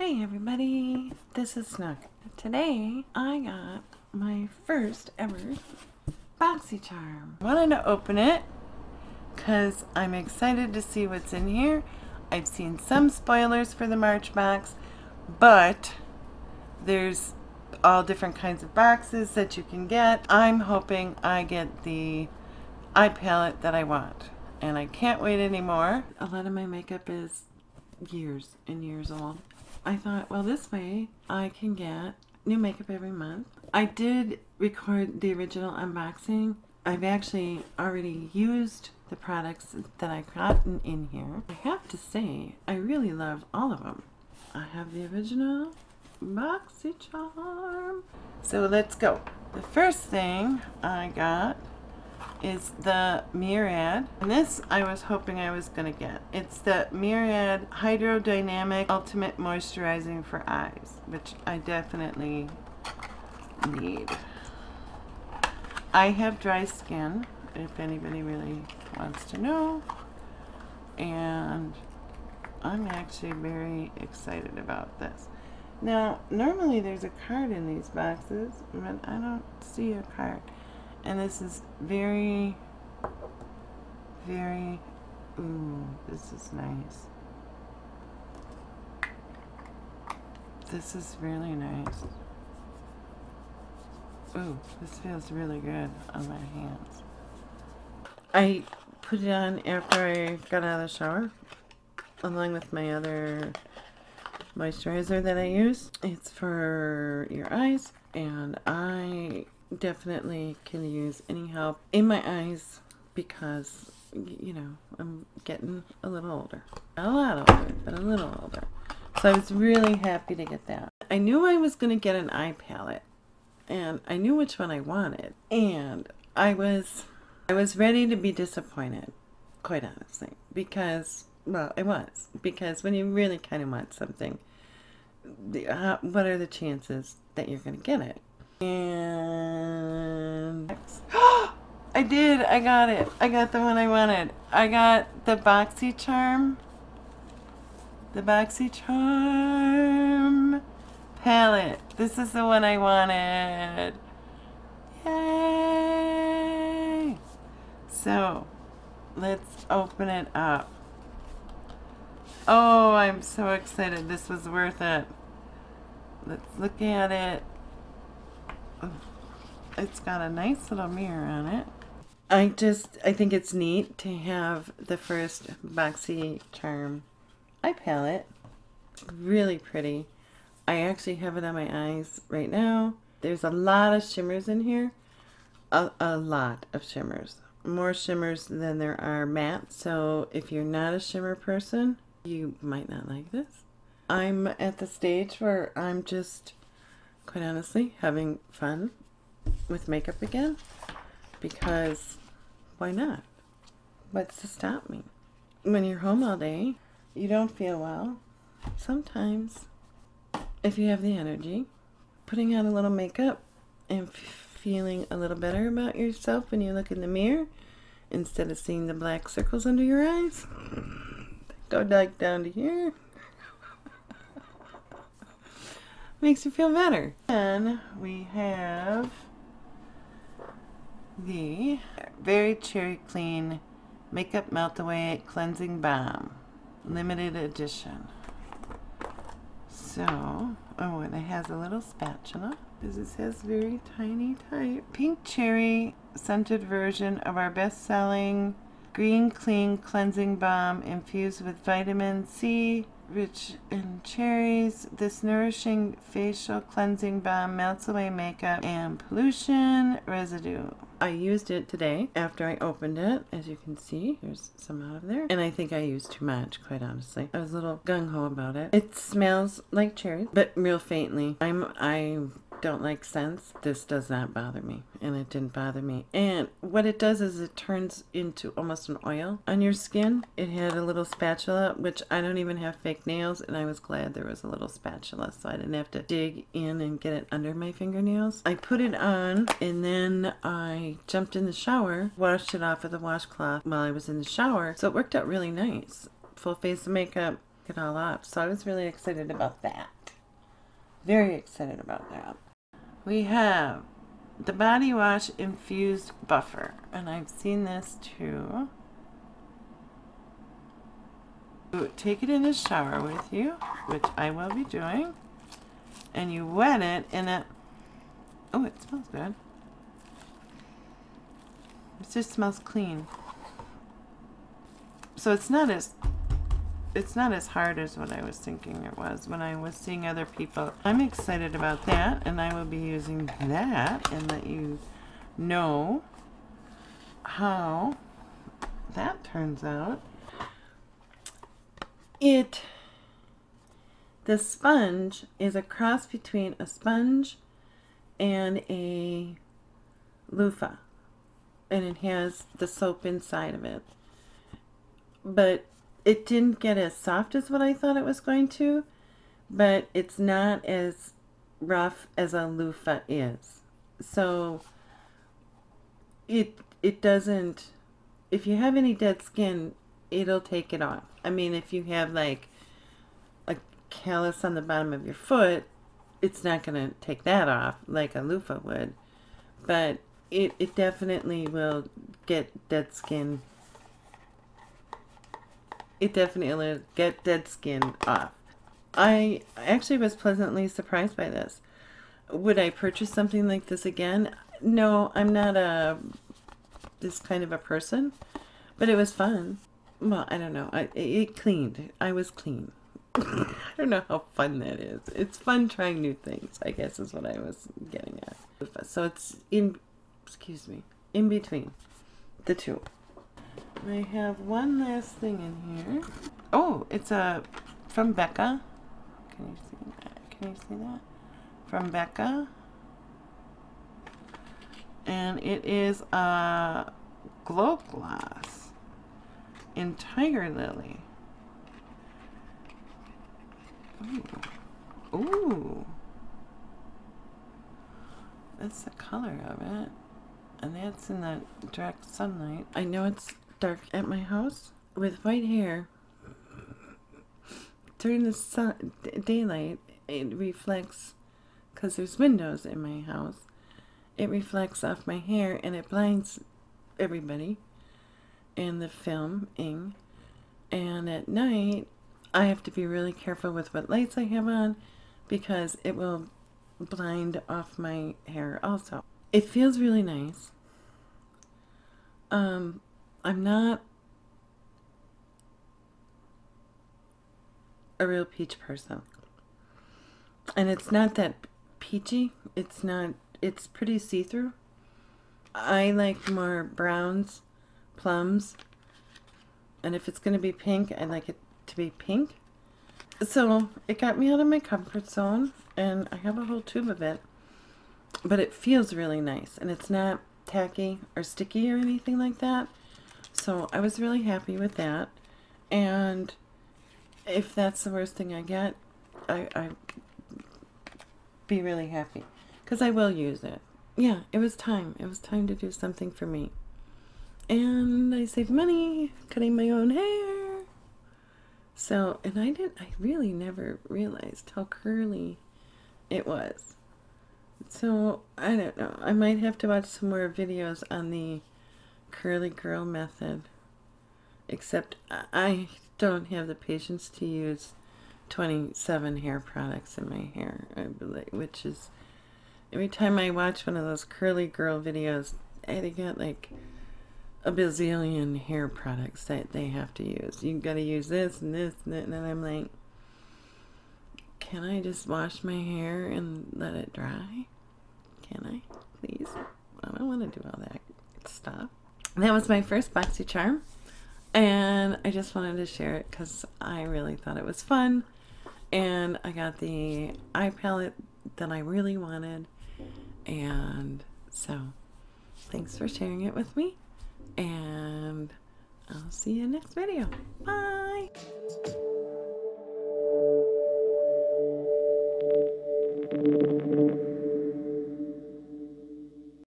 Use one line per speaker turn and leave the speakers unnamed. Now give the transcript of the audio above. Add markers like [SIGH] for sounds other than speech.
Hey everybody, this is Snook. Today I got my first ever BoxyCharm. I wanted to open it because I'm excited to see what's in here. I've seen some spoilers for the March box, but there's all different kinds of boxes that you can get. I'm hoping I get the eye palette that I want and I can't wait anymore. A lot of my makeup is years and years old. I thought, well, this way I can get new makeup every month. I did record the original unboxing. I've actually already used the products that I got in here. I have to say, I really love all of them. I have the original BoxyCharm. So let's go. The first thing I got is the Murad. And this I was hoping I was going to get. It's the Murad Hydrodynamic Ultimate Moisturizing for Eyes, which I definitely need. I have dry skin, if anybody really wants to know. And I'm actually very excited about this. Now, normally there's a card in these boxes, but I don't see a card and this is very very ooh this is nice. This is really nice. Ooh this feels really good on my hands. I put it on after I got out of the shower along with my other moisturizer that I use. It's for your eyes and I definitely can use any help in my eyes because, you know, I'm getting a little older. A lot older, but a little older. So I was really happy to get that. I knew I was going to get an eye palette and I knew which one I wanted. And I was, I was ready to be disappointed, quite honestly, because, well, I was. Because when you really kind of want something, the, uh, what are the chances that you're going to get it? And [GASPS] I did. I got it. I got the one I wanted. I got the boxy charm. The boxy charm palette. This is the one I wanted. Yay! So, let's open it up. Oh, I'm so excited. This was worth it. Let's look at it it's got a nice little mirror on it. I just, I think it's neat to have the first Boxy Charm eye palette. Really pretty. I actually have it on my eyes right now. There's a lot of shimmers in here. A, a lot of shimmers. More shimmers than there are mattes. So if you're not a shimmer person, you might not like this. I'm at the stage where I'm just quite honestly, having fun with makeup again because why not? What's to stop me? When you're home all day, you don't feel well. Sometimes, if you have the energy, putting on a little makeup and feeling a little better about yourself when you look in the mirror instead of seeing the black circles under your eyes, go like down to here. [LAUGHS] Makes you feel better. Then we have the Very Cherry Clean Makeup Melt Away Cleansing Balm. Limited edition. So, oh, and it has a little spatula. Because it says very tiny type. Pink cherry scented version of our best-selling Green Clean Cleansing Balm infused with vitamin C, rich in cherries. This nourishing facial cleansing balm melts away makeup and pollution residue. I used it today after I opened it. As you can see, there's some out of there. And I think I used too much, quite honestly. I was a little gung-ho about it. It smells like cherries, but real faintly. I'm I don't like scents, this does not bother me. And it didn't bother me. And what it does is it turns into almost an oil on your skin. It had a little spatula, which I don't even have fake nails. And I was glad there was a little spatula so I didn't have to dig in and get it under my fingernails. I put it on and then I jumped in the shower, washed it off with a washcloth while I was in the shower. So it worked out really nice. Full face of makeup, it all up. So I was really excited about that. Very excited about that. We have the body wash infused buffer, and I've seen this too. Take it in the shower with you, which I will be doing, and you wet it in a. Oh, it smells good. It just smells clean. So it's not as it's not as hard as what I was thinking it was when I was seeing other people. I'm excited about that, and I will be using that and let you know how that turns out. It, the sponge is a cross between a sponge and a loofah, and it has the soap inside of it. But it didn't get as soft as what I thought it was going to, but it's not as rough as a loofah is. So it it doesn't if you have any dead skin, it'll take it off. I mean, if you have like a callus on the bottom of your foot, it's not going to take that off like a loofah would. But it, it definitely will get dead skin it definitely get dead skin off. I actually was pleasantly surprised by this. Would I purchase something like this again? No, I'm not a this kind of a person, but it was fun. Well, I don't know. I it cleaned. I was clean. [LAUGHS] I don't know how fun that is. It's fun trying new things. I guess is what I was getting at. So it's in, excuse me, in between the two. I have one last thing in here. Oh, it's a from Becca. Can you see that? Can you see that? From Becca. And it is a glow gloss in Tiger Lily. Ooh. Ooh. That's the color of it. And that's in the direct sunlight. I know it's dark at my house with white hair. During the sun, daylight, it reflects, because there's windows in my house, it reflects off my hair and it blinds everybody in the filming. And at night, I have to be really careful with what lights I have on because it will blind off my hair also. It feels really nice. Um, I'm not a real peach person. And it's not that peachy. It's not, it's pretty see-through. I like more browns, plums, and if it's going to be pink, I like it to be pink. So it got me out of my comfort zone, and I have a whole tube of it. But it feels really nice, and it's not tacky or sticky or anything like that. So I was really happy with that. And if that's the worst thing I get, I, I be really happy because I will use it. Yeah, it was time. It was time to do something for me. And I saved money cutting my own hair. So, and I didn't, I really never realized how curly it was. So, I don't know. I might have to watch some more videos on the curly girl method. Except I don't have the patience to use 27 hair products in my hair, I which is every time I watch one of those curly girl videos, they get like a bazillion hair products that they have to use. You gotta use this and this and that, and then I'm like, can I just wash my hair and let it dry? Can I, please? I don't want to do all that stuff that was my first boxy charm, And I just wanted to share it because I really thought it was fun. And I got the eye palette that I really wanted. And so, thanks for sharing it with me. And I'll see you next video. Bye!